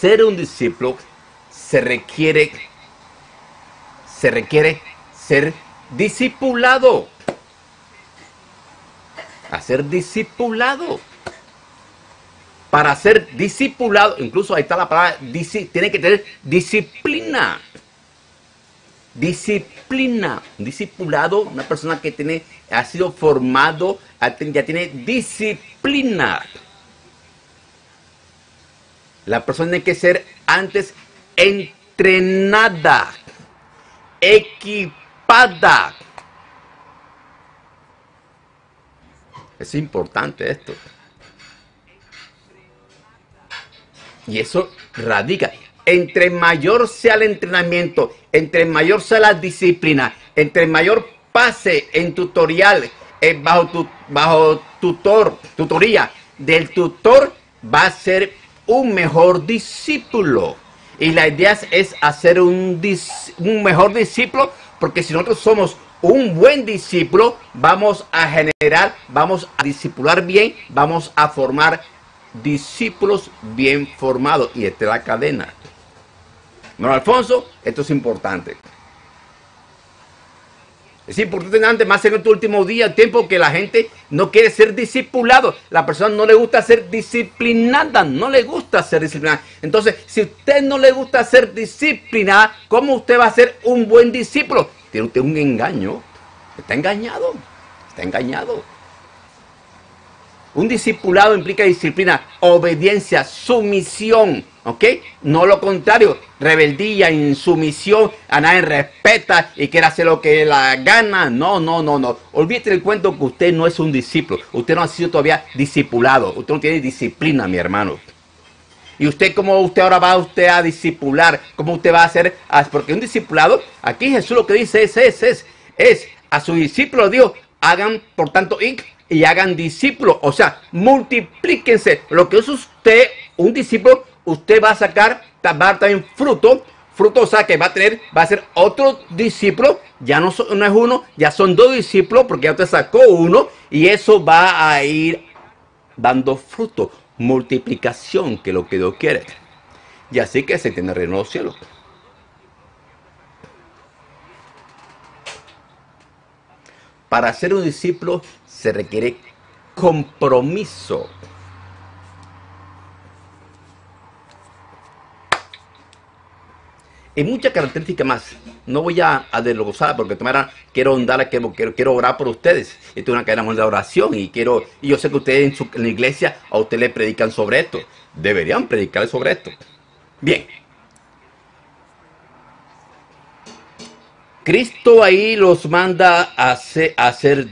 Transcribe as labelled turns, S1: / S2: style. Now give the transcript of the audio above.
S1: ser un discípulo se requiere, se requiere ser discipulado. A ser discipulado. Para ser discipulado, incluso ahí está la palabra, tiene que tener disciplina. Disciplina. Un discipulado, una persona que tiene, ha sido formado, ya tiene disciplina. La persona tiene que ser antes entrenada, equipada. Es importante esto. Y eso radica. Entre mayor sea el entrenamiento, entre mayor sea la disciplina, entre mayor pase en tutorial, eh, bajo, tu, bajo tutor, tutoría del tutor, va a ser un mejor discípulo. Y la idea es hacer un, un mejor discípulo, porque si nosotros somos un buen discípulo, vamos a generar, vamos a discipular bien, vamos a formar discípulos bien formados. Y esta es la cadena. Bueno, Alfonso, esto es importante. Es importante más en este último día, tiempo que la gente no quiere ser discipulado. La persona no le gusta ser disciplinada, no le gusta ser disciplinada. Entonces, si usted no le gusta ser disciplinada, ¿cómo usted va a ser un buen discípulo? Tiene usted un engaño. Está engañado. Está engañado. Un discipulado implica disciplina, obediencia, sumisión. ¿Ok? No lo contrario, rebeldía, insumisión, a nadie respeta y quiere hacer lo que la gana. No, no, no, no. Olvídate el cuento que usted no es un discípulo. Usted no ha sido todavía discipulado. Usted no tiene disciplina, mi hermano. Y usted, ¿cómo usted ahora va usted a discipular? ¿Cómo usted va a hacer? Ah, porque un discipulado, aquí Jesús lo que dice es, es, es, es a su discípulo Dios, hagan, por tanto, y hagan discípulos. O sea, multiplíquense. Lo que es usted, un discípulo, usted va a sacar, también fruto, fruto, o sea que va a tener, va a ser otro discípulo, ya no, no es uno, ya son dos discípulos, porque ya usted sacó uno, y eso va a ir dando fruto, multiplicación, que es lo que Dios quiere. Y así que se tiene el reino de los cielos. Para ser un discípulo se requiere compromiso. Y muchas características más. No voy a, a desglosar porque tomara, quiero andar, quiero, quiero, orar por ustedes. Esto es una cadena de oración y quiero, y yo sé que ustedes en, su, la iglesia a ustedes le predican sobre esto. Deberían predicar sobre esto. Bien. Cristo ahí los manda a hacer, a hacer